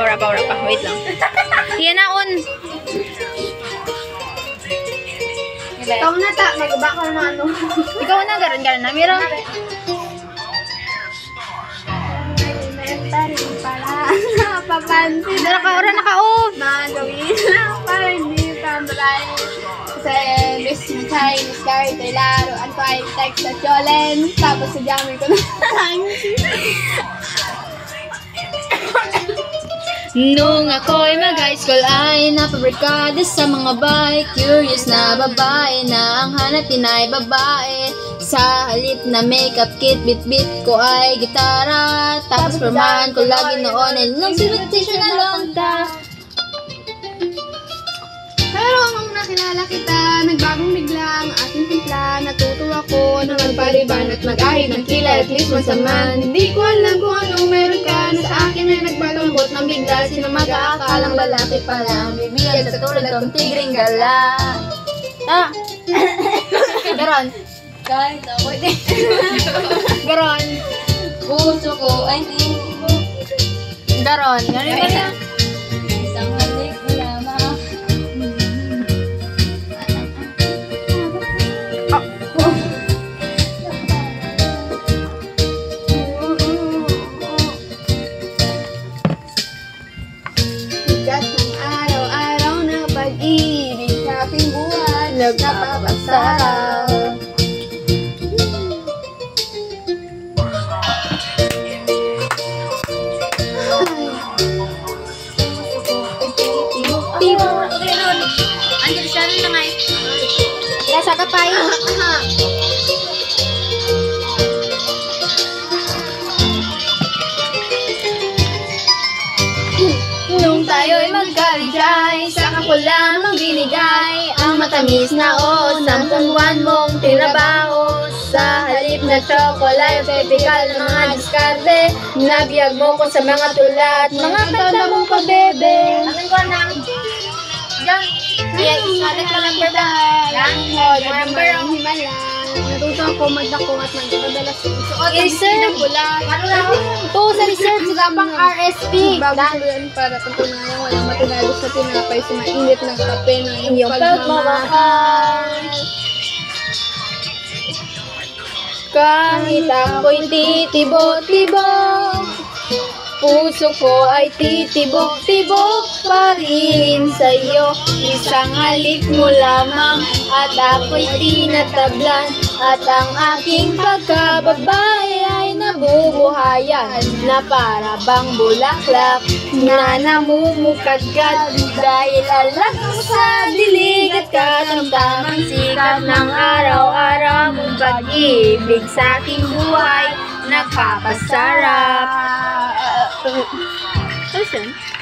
Wala pa, wala pa. Wait lang. Yan na, on. Ikaw na ta, magba ka ng ano. Ikaw na, garan garan na. Pala. Napapansin. Dala ka, ora na ka, oh. Magawin lang para hindi ka maray. Sa English na Chinese kahit ay laruan ko ay text sa Cholen. Tapos sa Jamie ko na lang. Nung ako'y mag-high ay napabarkada sa mga bahay. Curious na babae na ang hanapin ay babae. Sa halip na makeup kit, bit-bit ko ay gitara. Tapos permahan ko lagi noon. Ay nung sinutisyon na lonta Pero nakilala kita, nagbagong bigla ang aking timpla. Natuto ako na magpaliban at mag-ahid ng kilay at least masaman. Hindi ko alam kung anong meron ka na sa akin ay nagbalambot ng bigla. Sino mag-aakalang lalaki pala. Bibigyan sa tulad kong tigring gala Ah! Garon Kahit ako din. Garon Puso ko ay hindi mo. Garon Ganon ganon Nasa ka pa Nung tayo'y magkaligay, saka ko lamang binigay Ang matamis na o sampung buwan mong tinabaho Sa halip na chocolate, typical na mga diskarte Nabiyag mo ko sa mga tulat, mga kanta mong pabebe. Akin ko na Diyan Yes, akin ko number ba? Yan. Number ang himala Natuto ako magdako at magdadala sa suot ang na? Oo, sa reserve sila pang RSP Bago tuluyan para patunayan walang matinalo sa tinapay. Sa mainit ng kape ng Iyong pagmamahal. Kahit ako'y titibo-tibo Puso ko ay titibok-tibok pa rin sa'yo. Isang halik mo lamang at ako'y tinatablan. At ang aking pagkababae ay nabubuhayan Na para bang bulaklak na namumukadkad. Dahil alam mo sa dilig at katamtamang sikat ng araw-araw mong pag-ibig sa aking buhay Nakapasarap 都都行。